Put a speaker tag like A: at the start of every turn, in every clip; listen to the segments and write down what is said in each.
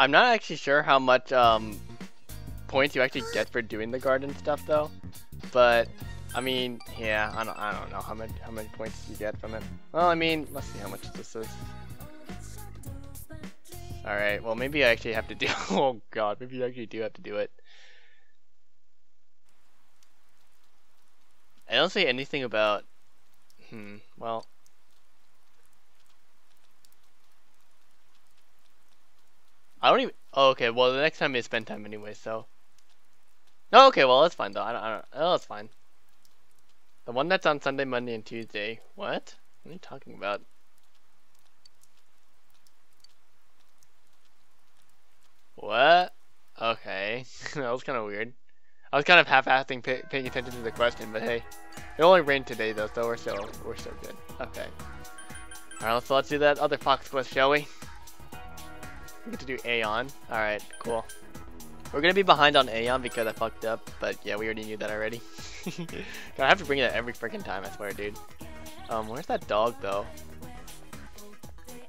A: I'm not actually sure how much um, points you actually get for doing the garden stuff though, but I mean, yeah, I don't, I don't know how many how many points you get from it. Well, I mean, let's see how much this is. All right, well maybe I actually have to do. oh God, maybe I actually do have to do it. I don't say anything about. Hmm. Well. I don't even. Oh, okay. Well, the next time is spend time anyway, so. Oh, okay. Well, that's fine though. I don't. I don't. Oh, that's fine. The one that's on Sunday, Monday, and Tuesday. What? What are you talking about? What? Okay. that was kind of weird. I was kind of half-assing pay paying attention to the question, but hey. It only rained today though, so we're still we're still good. Okay. Alright, so let's do that other fox quest, shall we? We get to do Aeon. Alright, cool. We're gonna be behind on Aeon because I fucked up, but yeah, we already knew that already. I have to bring it every freaking time, I swear, dude. Um, where's that dog though?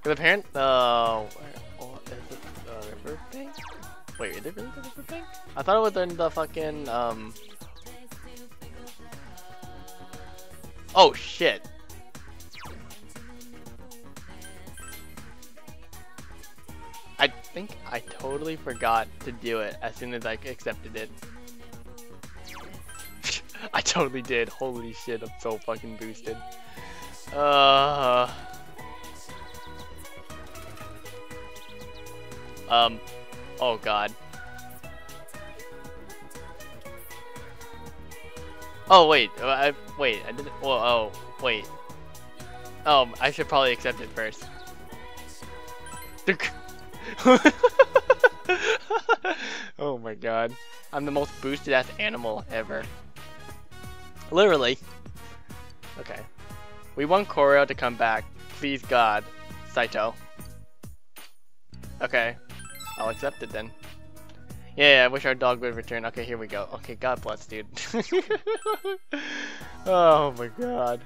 A: Cause apparently, uh, oh, is it the river thing? Wait, is it really the thing? I thought it was in the fucking, um... Oh, shit. I think I totally forgot to do it as soon as I accepted it. I totally did. Holy shit, I'm so fucking boosted. Uh... Um, oh god. Oh wait, uh, I wait, I didn't. Well, oh wait. Um, I should probably accept it first. oh my god, I'm the most boosted ass animal ever. Literally. Okay. We want Koryo to come back. Please God, Saito. Okay. I'll accept it then. Yeah, I wish our dog would return. Okay, here we go. Okay, God bless, dude. oh my god.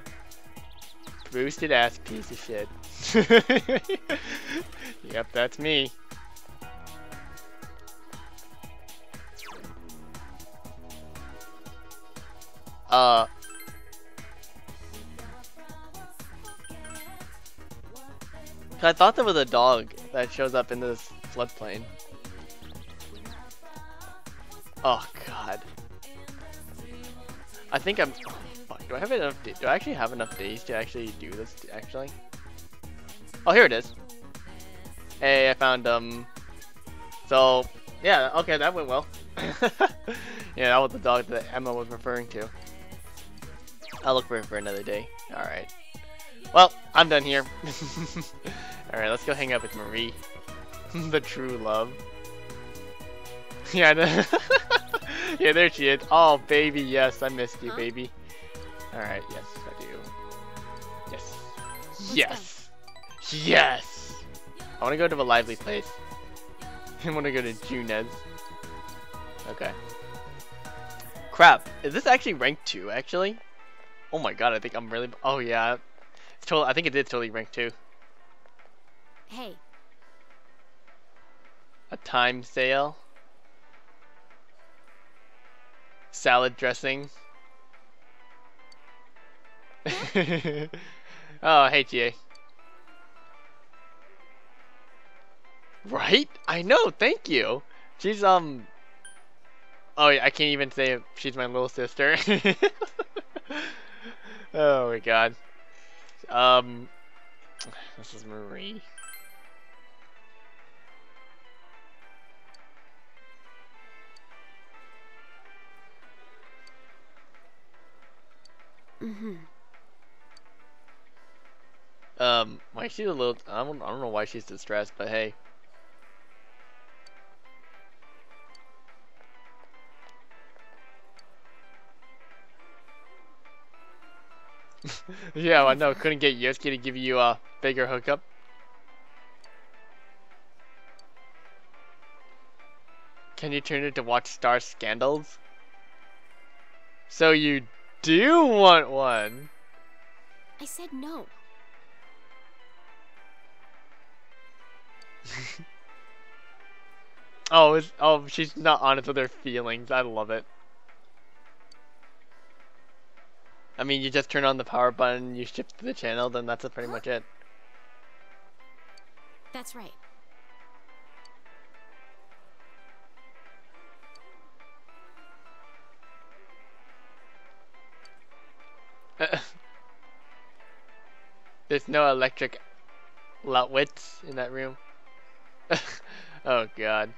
A: Boosted ass piece of shit. yep, that's me. Uh. I thought there was a dog that shows up in this floodplain. Oh god. I think I'm. Oh, fuck. Do I have enough? Do I actually have enough days to actually do this? Actually. Oh, here it is. Hey, I found um. So yeah, okay, that went well. yeah, that was the dog that Emma was referring to. I'll look for him for another day. All right. Well, I'm done here. All right, let's go hang out with Marie. the true love. Yeah, yeah, there she is. Oh, baby, yes, I missed you, baby. Alright, yes, I do. Yes. Yes! Yes! I want to go to a lively place. I want to go to Junes. Okay. Crap, is this actually rank 2, actually? Oh my god, I think I'm really... Oh yeah. It's totally, I think it did totally rank 2.
B: Hey,
A: a time sale. Salad dressing. oh, hey, TA. Right? I know, thank you. She's, um... Oh, I can't even say she's my little sister. oh my god. Um... This is Marie.
B: Mm-hmm.
A: Um, why she's a little, I don't, I don't know why she's distressed, but hey. Yeah, I know, couldn't get Yosuke to give you a bigger hookup. Can you turn it to watch Star Scandals? So you do want one.
B: I said no.
A: Oh, oh, she's not honest with her feelings. I love it. I mean, you just turn on the power button, you shift to the channel, then that's pretty much it.
B: That's right.
A: There's no electric Lutwitz in that room. oh god.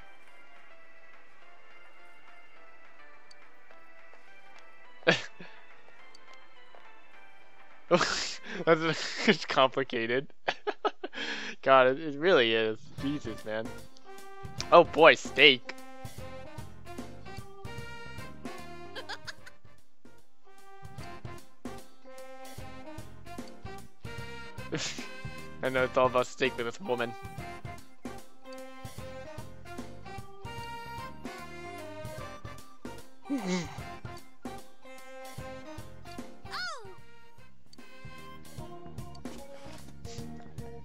A: That's it's complicated. God, it, it really is. Jesus, man. Oh boy, steak. I know it's all about steak with this woman.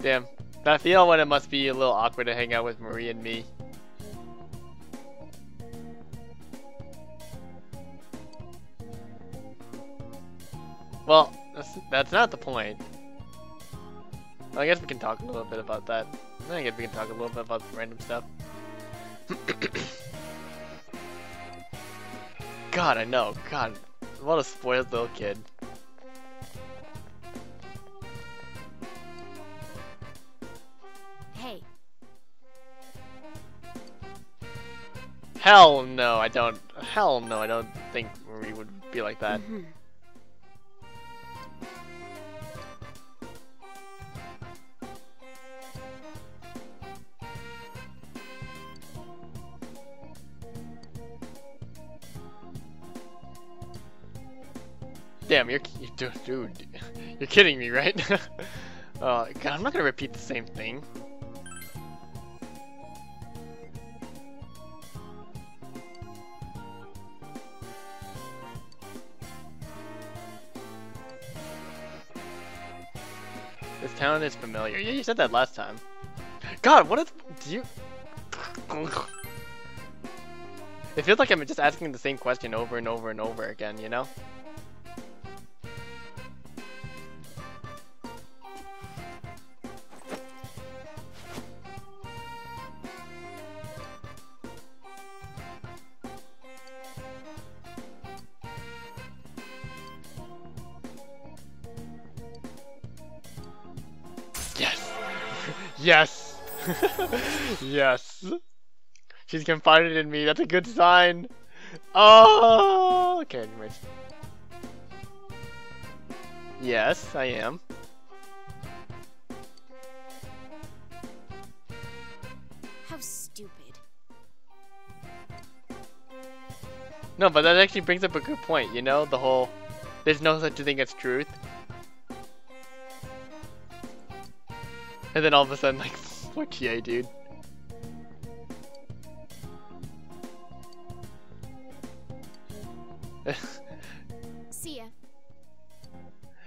A: Damn. I feel when it must be a little awkward to hang out with Marie and me. Well, that's, that's not the point. I guess we can talk a little bit about that. I guess we can talk a little bit about random stuff. God, I know. God, what a spoiled little kid. Hell no, I don't. Hell no, I don't think we would be like that.
B: mhm.
A: Damn, you're, you dude, dude, you're kidding me, right? uh, God, I'm not gonna repeat the same thing. Town is familiar. Yeah, you said that last time. God, what is? Do you? It feels like I'm just asking the same question over and over and over again. You know? Yes! yes! She's confided in me, that's a good sign! Oh! Okay, anyways. Yes, I am.
B: how stupid.
A: No, but that actually brings up a good point, you know? The whole, there's no such thing as truth. And then all of a sudden, like, fuck yeah, dude.
B: See ya.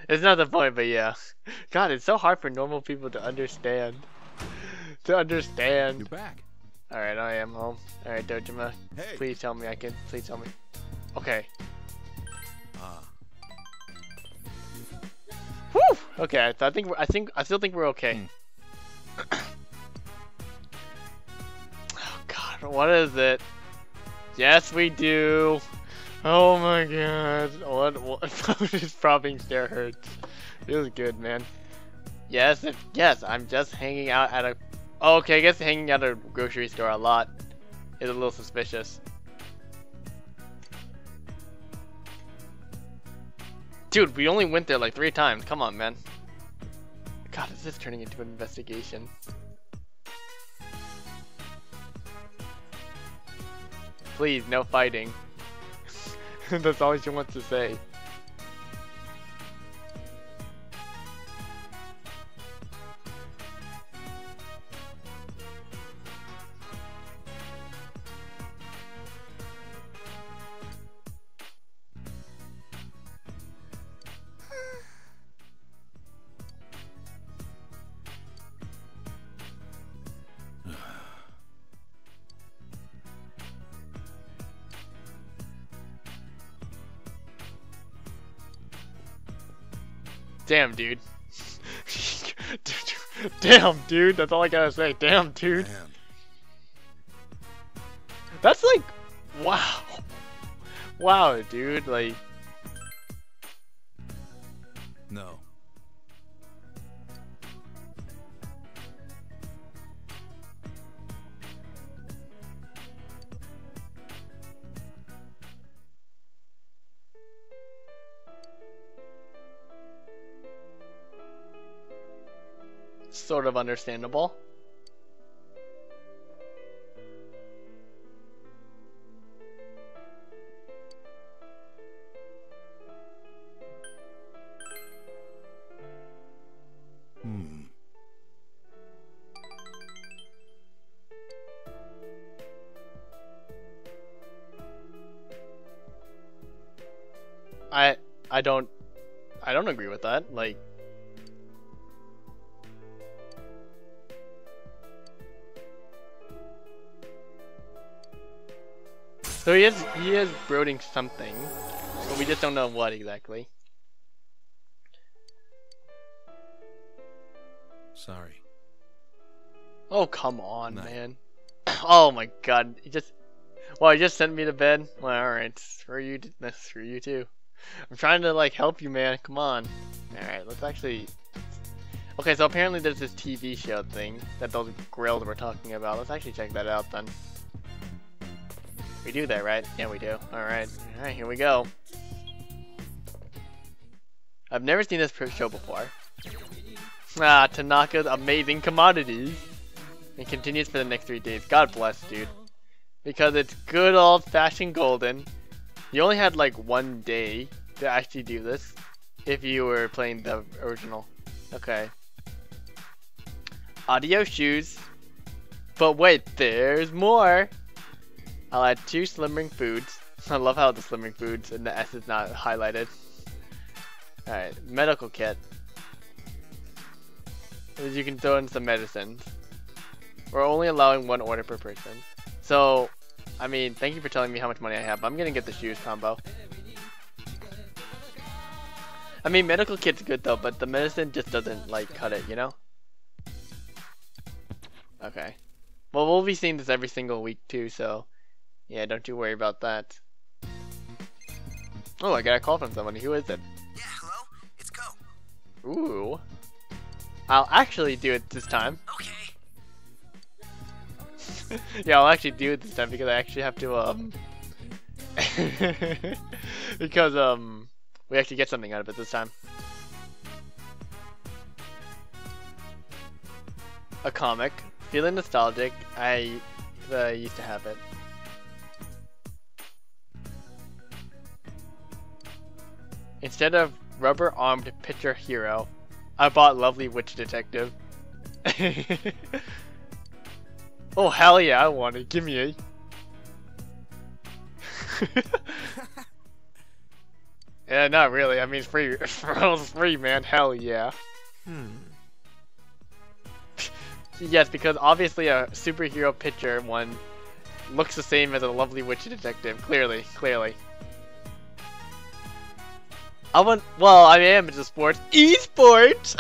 A: It's not the point, but yeah. God, it's so hard for normal people to understand. To understand.
C: You're
A: understand.
C: back.
A: Alright, I am home. Alright, Dojima,
C: Hey.
A: please tell me I can. Please tell me. Okay.
C: Ah,
A: Whew! Okay, so I think we're, I think I still think we're okay. Oh God, what is it? Yes, we do. Oh my God, what? What? His propping stare hurts. Feels good, man. Yes, yes. I'm just hanging out at a. Oh, okay, I guess hanging out at a grocery store a lot is a little suspicious. Dude, we only went there like three times. Come on, man. God, is this turning into an investigation? Please, no fighting. That's all she wants to say. Damn, dude. Damn, dude. That's all I gotta say. Damn, dude.
C: Man.
A: That's like, wow. Wow, dude. Like,
C: No.
A: Sort of understandable.
C: Hmm.
A: I I don't I don't agree with that. Like So he is he is brooding something, but we just don't know what exactly.
C: Sorry.
A: Oh come on,
C: No.
A: man. Oh my god, he just well, he just sent me to bed. Well, alright, screw you, t- no, screw you too. I'm trying to like help you, man. Come on. All right, let's actually. Okay, so apparently there's this TV show thing that those grills were talking about. Let's actually check that out then. We do that, right? Yeah, we do. All right, all right, here we go. I've never seen this show before. Ah, Tanaka's amazing commodities. It continues for the next three days. God bless, dude. Because it's good old-fashioned golden. You only had like one day to actually do this if you were playing the original. Okay. Audio shoes. But wait, there's more. I'll add two slimming foods. I love how the slimming foods and the S is not highlighted. Alright, medical kit. You can throw in some medicines. We're only allowing one order per person. So, I mean, thank you for telling me how much money I have. But I'm gonna get the shoes combo. I mean, medical kit's good though, but the medicine just doesn't like cut it, you know? Okay. Well, we'll be seeing this every single week too, so yeah, don't you worry about that. Oh, I got a call from somebody. Who is it?
D: Yeah, hello? It's Go.
A: Ooh. I'll actually do it this time.
D: Okay.
A: yeah, I'll actually do it this time because I actually have to um because um we actually get something out of it this time. A comic. Feeling nostalgic. I uh, used to have it. Instead of rubber armed picture hero, I bought Lovely Witch Detective. oh hell yeah, I want it. Give me a. yeah, not really. I mean, it's free. it's free, man. Hell yeah.
C: Hmm.
A: Yes, because obviously a superhero picture one looks the same as a lovely witch detective. Clearly, clearly. I want. Well, I am into sports. Esports.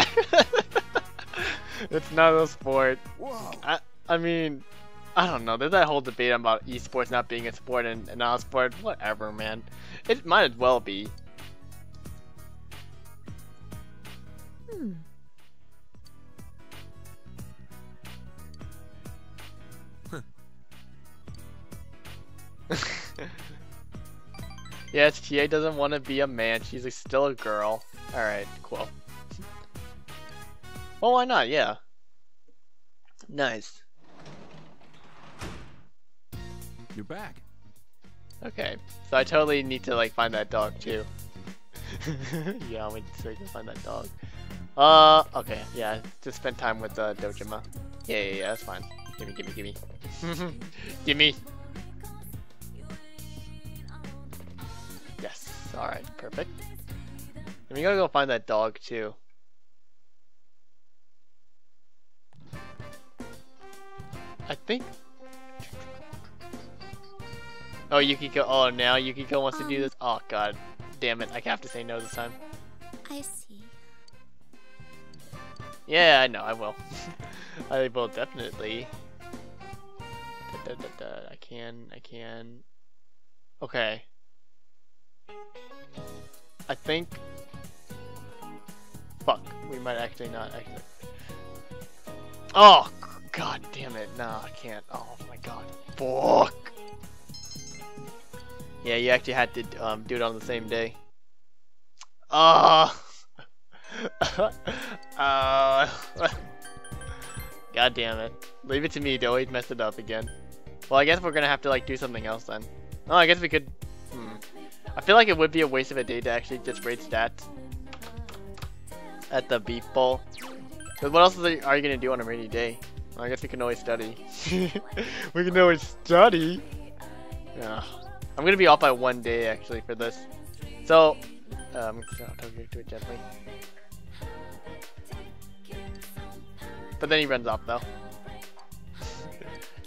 A: it's not a sport.
C: Whoa.
A: I. I mean, I don't know. There's that whole debate about esports not being a sport and, and not a sport. Whatever, man. It might as well be.
B: Hmm.
A: yes, TA doesn't want to be a man. She's still a girl. Alright, cool. well, why not? Yeah. Nice.
C: You're back.
A: Okay. So I totally need to, like, find that dog, too. yeah, I'm waiting so I can find that dog. Uh, okay. Yeah, just spend time with uh, Dojima. Yeah, yeah, yeah, that's fine. Gimme, gimme, gimme. gimme. Alright, perfect. And we gotta go find that dog too. I think. Oh, Yukiko. Oh, now Yukiko wants to do
B: Um.
A: this. Oh, god. Damn it. I have to say no this time.
B: I see.
A: Yeah, I know, I will. I will definitely. Da, da, da, da. I can, I can. Okay. I think. Fuck, we might actually not actually. Oh, god damn it. No, I can't. Oh my god. Fuck. Yeah, you actually had to um, do it on the same day. Ah. Uh, uh, God damn it. Leave it to me to always mess it up again. Well, I guess we're gonna have to like do something else then. Oh, I guess we could. I feel like it would be a waste of a day to actually just rate stats at the beef bowl. Because what else are you gonna do on a rainy day? Well, I guess we can always study. we can always study. Yeah. I'm gonna be off by one day actually for this. So, um, I'll talk to it gently. But then he runs off though.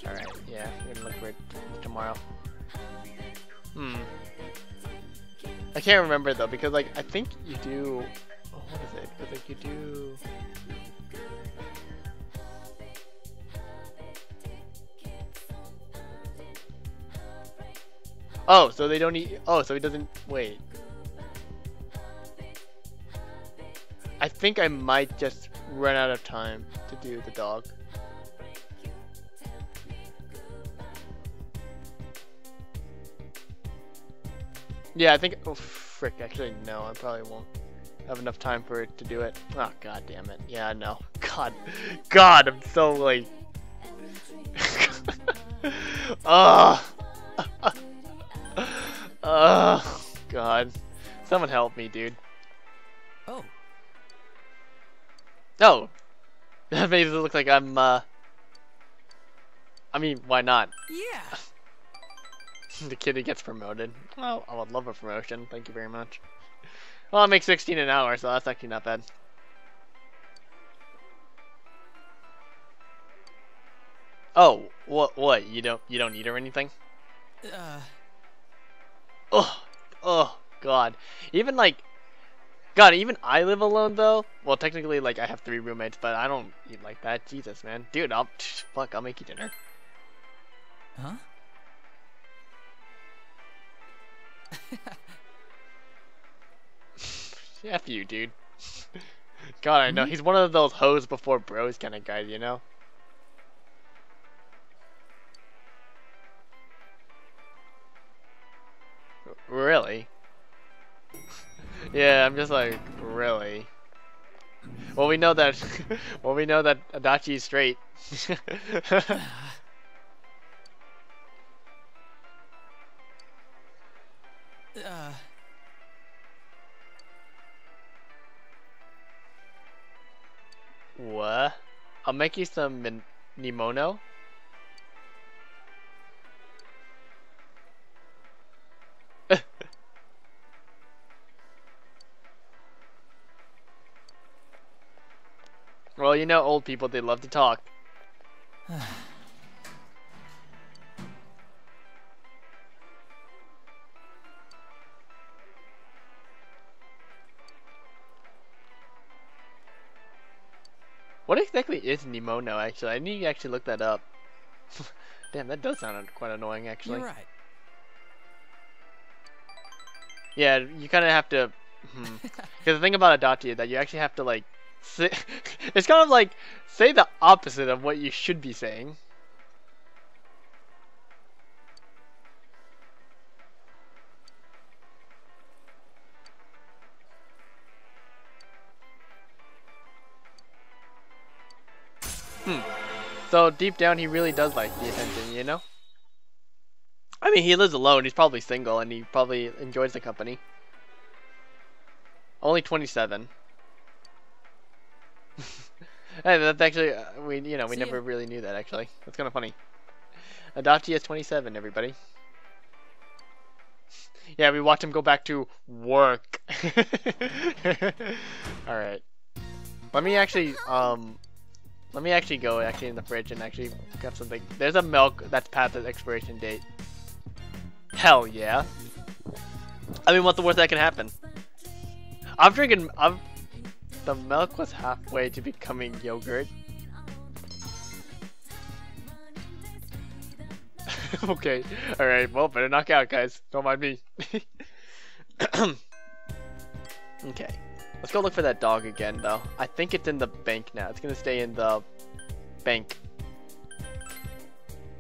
A: Alright, yeah, we're gonna look for it tomorrow. Hmm. I can't remember though, because like, I think you do... Oh, what is it? Because like you do... Oh, so they don't eat... Oh, so he doesn't... Wait. I think I might just run out of time to do the dog. Yeah, I think. Oh, frick. Actually, no, I probably won't have enough time for it to do it. Oh, god damn it. Yeah, no. God. God, I'm so like. Ugh. Ugh. God. Someone help me, dude.
E: Oh,
A: No. That makes it look like I'm, uh... I mean, why not?
E: yeah.
A: the kid who gets promoted. Well, I would love a promotion. Thank you very much. Well, I make 16 an hour, so that's actually not bad. Oh, what? What? You don't? You don't eat or anything?
E: Uh,
A: Oh, oh, God. Even like, God, even I live alone though. Well, technically, like I have three roommates, but I don't eat like that. Jesus, man, dude, I'll fuck. I'll make you dinner.
E: huh?
A: F you, dude. God, I know hmm? he's one of those hoes before bros kind of guys, you know. Really? yeah, I'm just like, really? Well, we know that. well, we know that Adachi is straight.
E: Uh,
A: what? I'll make you some min- Nimono. well, you know, old people, they love to talk. What exactly is Nimono, actually? I need to actually look that up. Damn, that does sound quite annoying, actually.
E: you're right.
A: Yeah, you kind of have to. Hmm. Because the thing about Adachi is that you actually have to like. Say, it's kind of like say the opposite of what you should be saying. Hmm. So deep down, he really does like the attention, you know. I mean, he lives alone. He's probably single, and he probably enjoys the company. Only 27. hey, that's actually uh, we you know we
E: See
A: never
E: ya.
A: really knew that actually. That's kind of funny. Adachi is 27. Everybody. yeah, we watched him go back to work. All right. Let me actually um. Let me actually go actually in the fridge and actually get something. There's a milk that's past its expiration date. Hell yeah. I mean, what's the worst that can happen? I'm drinking. I'm. the milk was halfway to becoming yogurt. okay, alright, well, better knock out, guys. Don't mind me. okay, let's go look for that dog again, though. I think it's in the bank now. It's gonna stay in the bank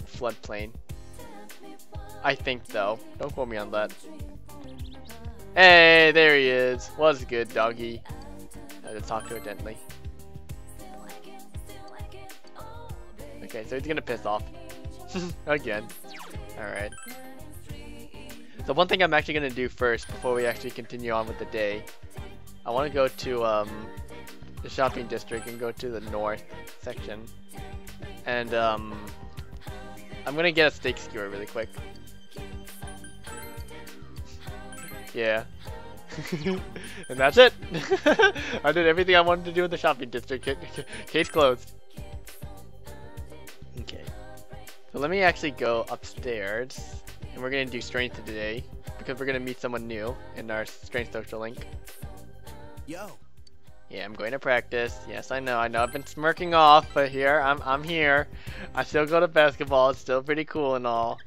A: floodplain. I think, though. Don't quote me on that. Hey, there he is. What's good, doggy? I had to talk to it gently. Okay, so he's gonna piss off. Again. Alright. So one thing I'm actually gonna do first before we actually continue on with the day, I wanna go to um, the shopping district and go to the north section. And um, I'm gonna get a steak skewer really quick. Yeah. and that's it. I did everything I wanted to do in the shopping district. Case closed. Okay. So let me actually go upstairs. And we're going to do strength today. Because we're going to meet someone new in our strength social link.
D: Yo.
A: Yeah, I'm going to practice. Yes, I know. I know I've been smirking off, but here, I'm, I'm here. I still go to basketball. It's still pretty cool and all.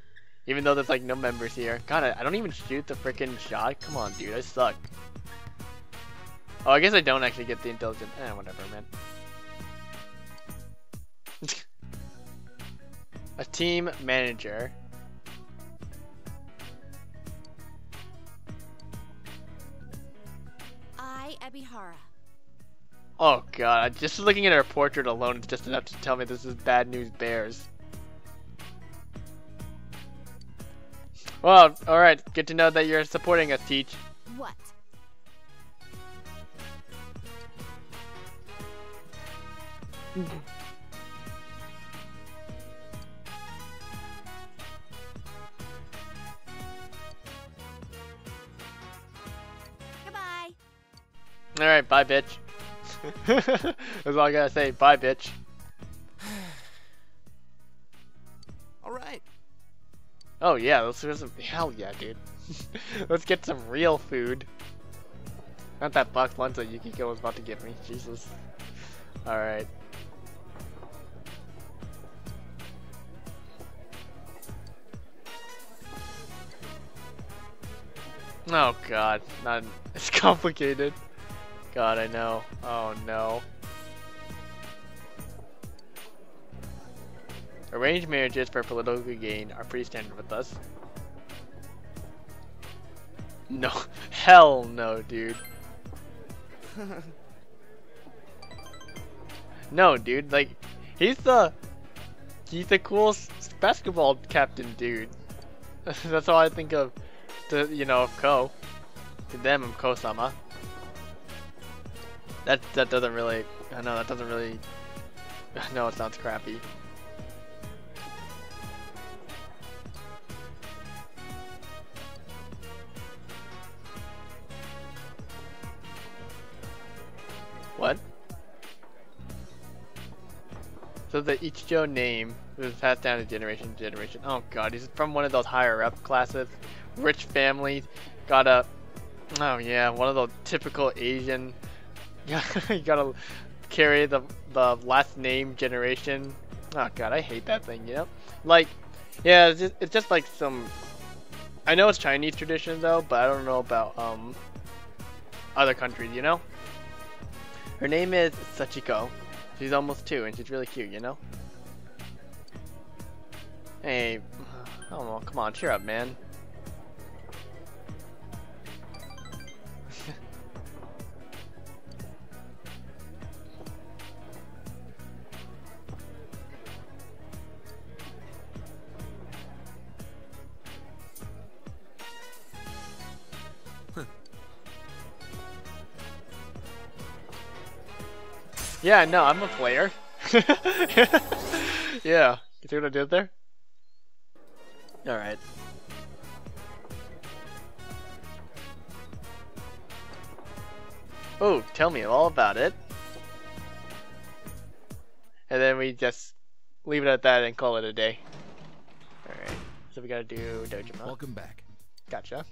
A: Even though there's like no members here. God, I, I don't even shoot the freaking shot. Come on, dude. I suck. Oh, I guess I don't actually get the intelligence. Eh, whatever, man. A team manager.
B: Ebihara.
A: Oh god, just looking at her portrait alone is just enough to tell me this is bad news bears. Well, alright, good to know that you're supporting us, Teach.
B: What? Mm-hmm.
A: Alright, bye, bitch. That's all I gotta say. Bye, bitch.
D: All right.
A: Oh, yeah, let's get some. Hell yeah, dude. let's get some real food. Not that box lunch that Yukiko was about to give me. Jesus. Alright. Oh god, not it's complicated. God, I know. Oh no. Arranged marriages for political gain are pretty standard with us. No, hell no, dude. no, dude, like, he's the, he's the coolest basketball captain, dude. That's all I think of, to, you know, of Ko. To them, I'm Ko-sama. That, that doesn't really, I know, that doesn't really, no, it sounds crappy. What? So the Ichijo name was passed down to generation to generation. Oh god, he's from one of those higher up classes. Rich families. Got a... Oh yeah, one of those typical Asian... you gotta carry the, the last name generation. Oh god, I hate that thing, you know? Like, yeah, it's just, it's just like some... I know it's Chinese tradition though, but I don't know about um other countries, you know? Her name is Sachiko. She's almost two, and she's really cute, you know? Hey, oh, come on, cheer up, man. Yeah, no, I'm a player. yeah, you see what I did there? Alright. Oh, tell me all about it. And then we just leave it at that and call it a day. Alright, so we gotta do Dojima.
C: Welcome back.
A: Gotcha.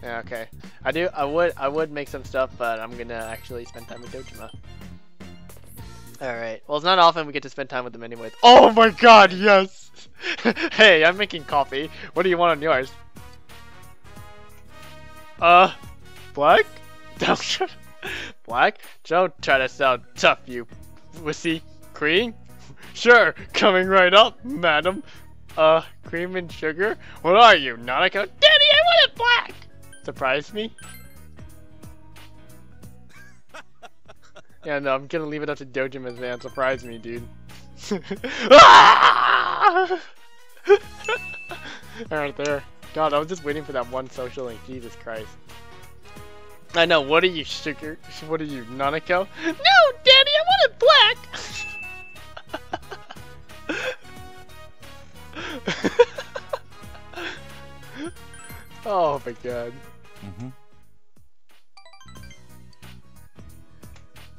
A: Yeah, okay. I do. I would. I would make some stuff, but I'm gonna actually spend time with Dojima. All right. Well, it's not often we get to spend time with them anyways. Oh my God! Yes. hey, I'm making coffee. What do you want on yours? Uh, black? Don't black? Don't try to sound tough, you wussy. Cream? Sure, coming right up, madam. Uh, cream and sugar? What are you, Nanako? Daddy, I want it black! Surprise me? Yeah, no, I'm gonna leave it up to Dojima's man. Surprise me, dude. Alright, there. God, I was just waiting for that one social link. Jesus Christ. I know, what are you, sugar? What are you, Nanako? No, Daddy, I want it black! oh my god.
C: Mm-hmm.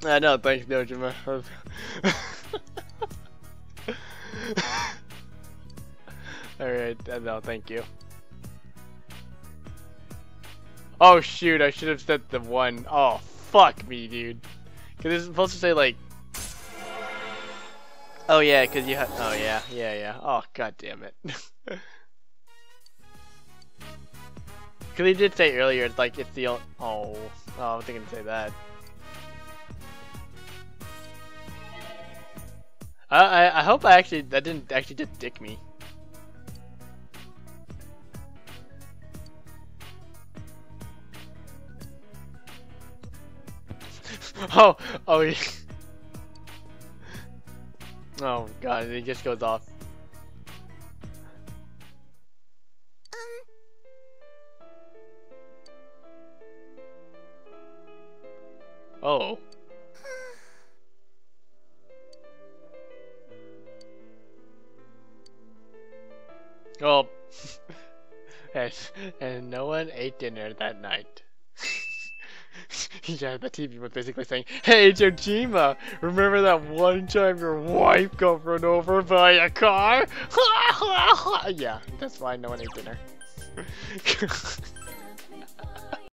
A: I know, thanks, Dojima. Alright, uh, no, thank you. Oh shoot, I should have said the one. Oh, fuck me, dude. Cause it's supposed to say like... Oh yeah, cause you have... Oh yeah, yeah, yeah. Oh, god damn it. Cause he did say earlier, it's like, it's the... Oh, oh I was thinking to say that. I, I, I hope I actually, that didn't actually just dick me. oh, oh, he... Oh god, it just goes off. Um. Oh. Well, and, and no one ate dinner that night. yeah, the TV was basically saying, Hey Dojima, remember that one time your wife got run over by a car? yeah, that's why no one ate dinner.